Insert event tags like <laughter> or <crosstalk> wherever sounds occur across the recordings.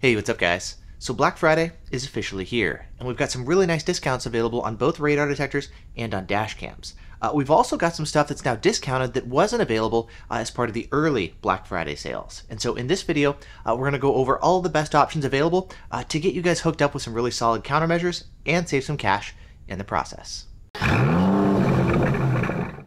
Hey, what's up, guys? So, Black Friday is officially here, and we've got some really nice discounts available on both radar detectors and on dash cams. Uh, we've also got some stuff that's now discounted that wasn't available uh, as part of the early Black Friday sales. And so, in this video, uh, we're going to go over all the best options available uh, to get you guys hooked up with some really solid countermeasures and save some cash in the process.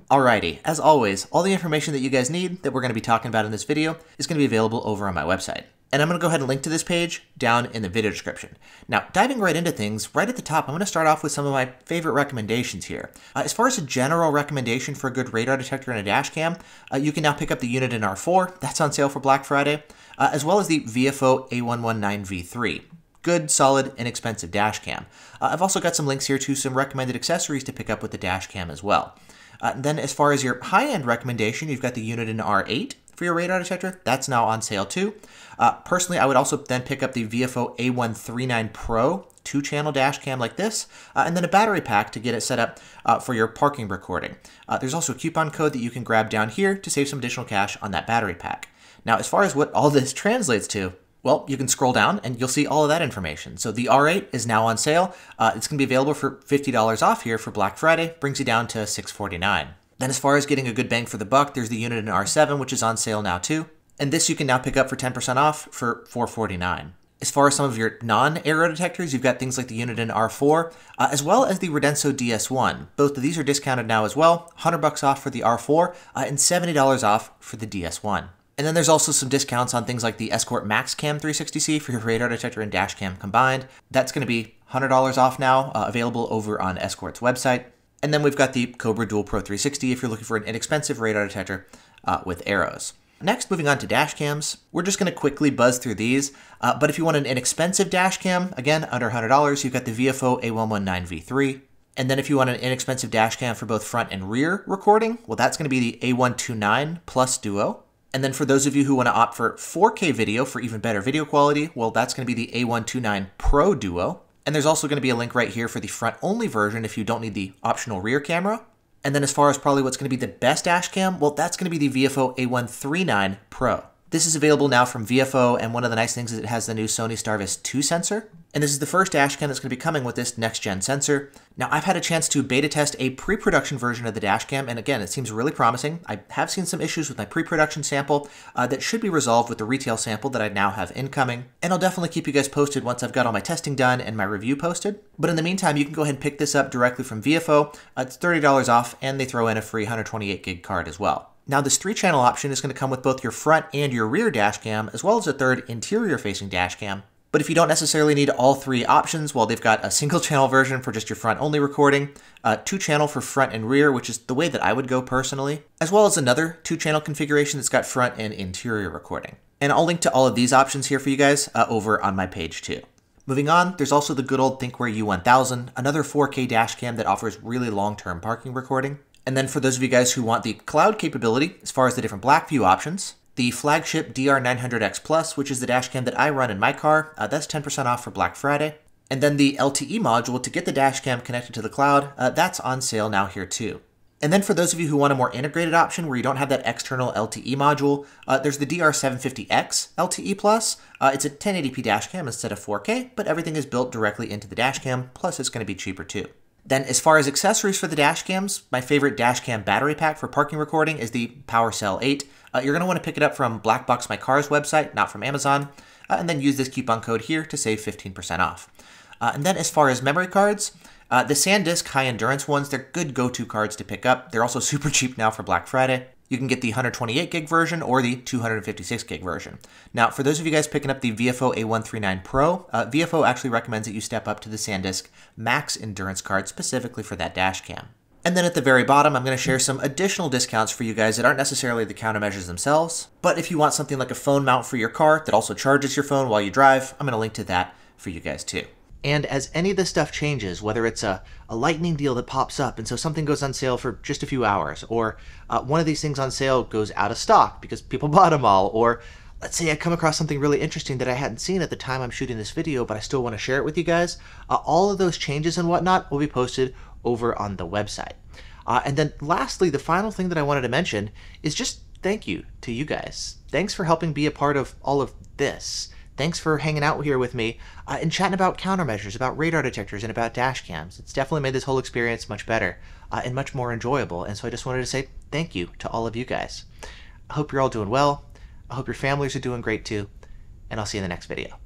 Alrighty, as always, all the information that you guys need that we're going to be talking about in this video is going to be available over on my website. And I'm going to go ahead and link to this page down in the video description. Now, diving right into things, right at the top, I'm going to start off with some of my favorite recommendations here. Uh, as far as a general recommendation for a good radar detector and a dash cam, uh, you can now pick up the Uniden R4. That's on sale for Black Friday, uh, as well as the Viofo A119V3 good, solid, inexpensive dash cam. Uh, I've also got some links here to some recommended accessories to pick up with the dash cam as well. Uh, then as far as your high-end recommendation, you've got the Uniden R8 for your radar detector. That's now on sale too. Uh, personally, I would also then pick up the Viofo A139 Pro two channel dash cam like this, uh, and then a battery pack to get it set up uh, for your parking recording. Uh, there's also a coupon code that you can grab down here to save some additional cash on that battery pack. Now, as far as what all this translates to, well, you can scroll down and you'll see all of that information. So the R8 is now on sale. Uh, it's going to be available for $50 off here for Black Friday, brings you down to $649. Then as far as getting a good bang for the buck, there's the Uniden R7, which is on sale now too and this you can now pick up for 10% off for 449. As far as some of your non-arrow detectors, you've got things like the Uniden R4, uh, as well as the Radenso DS1. Both of these are discounted now as well, 100 bucks off for the R4 uh, and $70 off for the DS1. And then there's also some discounts on things like the Escort Max Cam 360C for your radar detector and dash cam combined. That's going to be $100 off now, uh, available over on Escort's website. And then we've got the Cobra Dual Pro 360 if you're looking for an inexpensive radar detector uh, with arrows. Next, moving on to dash cams, we're just going to quickly buzz through these. Uh, but if you want an inexpensive dash cam, again, under $100, you've got the Viofo A119V3. And then if you want an inexpensive dash cam for both front and rear recording, well, that's going to be the A129 Plus Duo. And then for those of you who want to opt for 4K video for even better video quality, well, that's going to be the A129 Pro Duo. And there's also going to be a link right here for the front only version if you don't need the optional rear camera. And then as far as probably what's going to be the best dash cam, well, that's going to be the Viofo A139 Pro. This is available now from Viofo, and one of the nice things is it has the new Sony Starvis 2 sensor. And this is the first dash cam that's going to be coming with this next gen sensor. Now, I've had a chance to beta test a pre production version of the dashcam, and again, it seems really promising. I have seen some issues with my pre production sample uh, that should be resolved with the retail sample that I now have incoming. And I'll definitely keep you guys posted once I've got all my testing done and my review posted. But in the meantime, you can go ahead and pick this up directly from Viofo. Uh, it's $30 off, and they throw in a free 128 gig card as well. Now this three channel option is going to come with both your front and your rear dash cam, as well as a third interior facing dash cam. But if you don't necessarily need all three options, well, they've got a single channel version for just your front only recording, a two channel for front and rear, which is the way that I would go personally, as well as another two channel configuration that's got front and interior recording. And I'll link to all of these options here for you guys uh, over on my page too. Moving on, there's also the good old ThinkWare U1000, another 4K dash cam that offers really long-term parking recording. And then for those of you guys who want the cloud capability, as far as the different BlackVue options, the flagship DR900X Plus, which is the dashcam that I run in my car, uh, that's 10% off for Black Friday. And then the LTE module to get the dashcam connected to the cloud, uh, that's on sale now here too. And then for those of you who want a more integrated option where you don't have that external LTE module, uh, there's the DR750X LTE Plus. Uh, it's a 1080p dashcam instead of 4K, but everything is built directly into the dashcam, plus it's going to be cheaper too. Then as far as accessories for the dash cams, my favorite dash cam battery pack for parking recording is the PowerCell 8. Uh, you're going to want to pick it up from BlackboxMyCar's website, not from Amazon, uh, and then use this coupon code here to save 15% off. Uh, and then as far as memory cards, uh, the SanDisk high endurance ones, they're good go-to cards to pick up. They're also <laughs> super cheap now for Black Friday. You can get the 128 gig version or the 256 gig version. Now, for those of you guys picking up the Viofo A139 Pro, uh, Viofo actually recommends that you step up to the SanDisk Max Endurance card specifically for that dash cam. And then at the very bottom, I'm going to share some additional discounts for you guys that aren't necessarily the countermeasures themselves. But if you want something like a phone mount for your car that also charges your phone while you drive, I'm going to link to that for you guys too. And as any of this stuff changes, whether it's a, a lightning deal that pops up and so something goes on sale for just a few hours, or uh, one of these things on sale goes out of stock because people <laughs> bought them all, or let's say I come across something really interesting that I hadn't seen at the time I'm shooting this video, but I still want to share it with you guys, uh, all of those changes and whatnot will be posted over on the website. Uh, and then lastly, the final thing that I wanted to mention is just thank you to you guys. Thanks for helping be a part of all of this thanks for hanging out here with me uh, and chatting about countermeasures, about radar detectors, and about dash cams. It's definitely made this whole experience much better uh, and much more enjoyable. And so I just wanted to say thank you to all of you guys. I hope you're all doing well. I hope your families are doing great too. And I'll see you in the next video.